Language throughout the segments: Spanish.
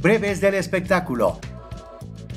breves del espectáculo.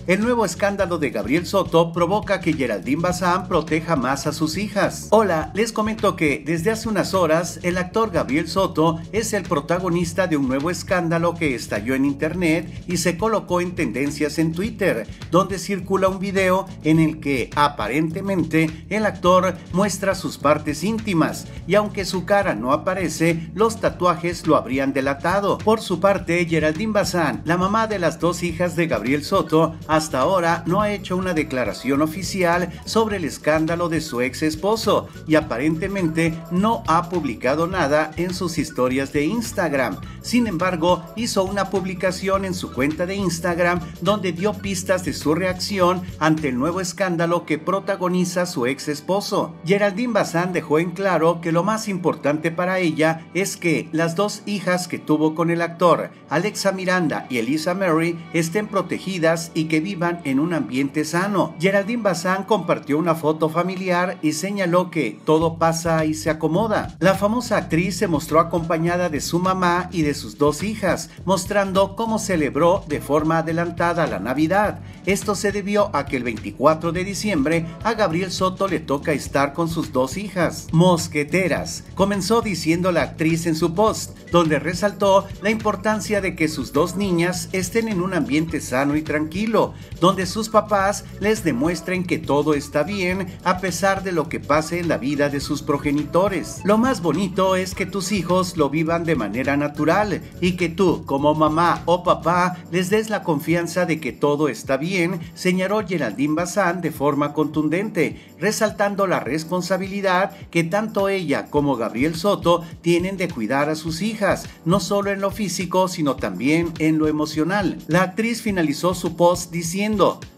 El nuevo escándalo de Gabriel Soto provoca que Geraldine Bazán proteja más a sus hijas. Hola, les comento que desde hace unas horas el actor Gabriel Soto es el protagonista de un nuevo escándalo que estalló en internet y se colocó en tendencias en Twitter, donde circula un video en el que aparentemente el actor muestra sus partes íntimas y aunque su cara no aparece, los tatuajes lo habrían delatado. Por su parte, Geraldine Bazán, la mamá de las dos hijas de Gabriel Soto, hasta ahora no ha hecho una declaración oficial sobre el escándalo de su ex esposo y aparentemente no ha publicado nada en sus historias de Instagram. Sin embargo, hizo una publicación en su cuenta de Instagram donde dio pistas de su reacción ante el nuevo escándalo que protagoniza su ex esposo. Geraldine Bazán dejó en claro que lo más importante para ella es que las dos hijas que tuvo con el actor, Alexa Miranda y Elisa Mary, estén protegidas y que vivan en un ambiente sano. Geraldine Bazán compartió una foto familiar y señaló que todo pasa y se acomoda. La famosa actriz se mostró acompañada de su mamá y de sus dos hijas, mostrando cómo celebró de forma adelantada la Navidad. Esto se debió a que el 24 de diciembre a Gabriel Soto le toca estar con sus dos hijas, mosqueteras. Comenzó diciendo la actriz en su post, donde resaltó la importancia de que sus dos niñas estén en un ambiente sano y tranquilo, donde sus papás les demuestren que todo está bien a pesar de lo que pase en la vida de sus progenitores. Lo más bonito es que tus hijos lo vivan de manera natural y que tú, como mamá o papá, les des la confianza de que todo está bien, señaló Geraldine Bazán de forma contundente, resaltando la responsabilidad que tanto ella como Gabriel Soto tienen de cuidar a sus hijas, no solo en lo físico, sino también en lo emocional. La actriz finalizó su post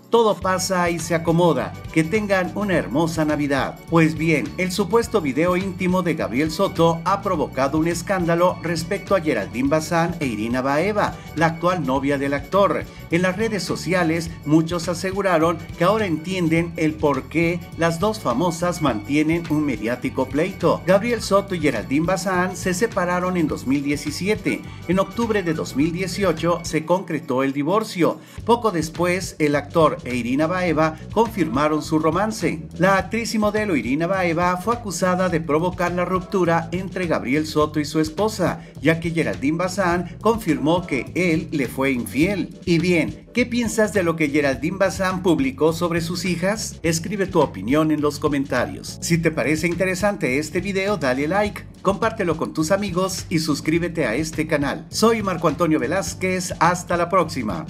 todo pasa y se acomoda. Que tengan una hermosa Navidad. Pues bien, el supuesto video íntimo de Gabriel Soto ha provocado un escándalo respecto a Geraldine Bazán e Irina Baeva, la actual novia del actor. En las redes sociales, muchos aseguraron que ahora entienden el por qué las dos famosas mantienen un mediático pleito. Gabriel Soto y Geraldine Bazán se separaron en 2017. En octubre de 2018 se concretó el divorcio. Poco después, el actor e Irina Baeva confirmaron su romance. La actriz y modelo Irina Baeva fue acusada de provocar la ruptura entre Gabriel Soto y su esposa, ya que Geraldine Bazán confirmó que él le fue infiel. Y ¿qué piensas de lo que Geraldine Bazán publicó sobre sus hijas? Escribe tu opinión en los comentarios. Si te parece interesante este video, dale like, compártelo con tus amigos y suscríbete a este canal. Soy Marco Antonio Velázquez, hasta la próxima.